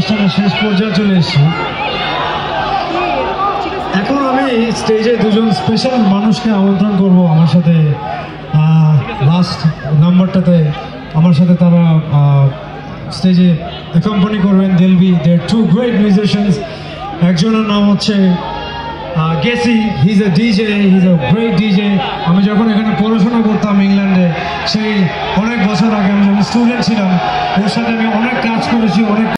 অনুষ্ঠানের শেষ পর্যায়ে চলে এসছি। এখন আমি স্টেজে দুজন স্পেশাল মানুষকে আমন্ত্রণ করব আমার সাথে লাস্ট নাম্বারটাতে আমার সাথে তারা স্টেজে কোম্পানি করবেন দিল be the two great musicians একজনের নাম হচ্ছে গেসি his a DJ his a great DJ আমি যখন এখানে পড়াশোনা করতাম ইংল্যান্ডে, সেই অনেক বছর আগে আমি যখন স্টুডেন্ট ছিলাম, ওর সাথে আমি অনেক কাজ করেছি, অনেক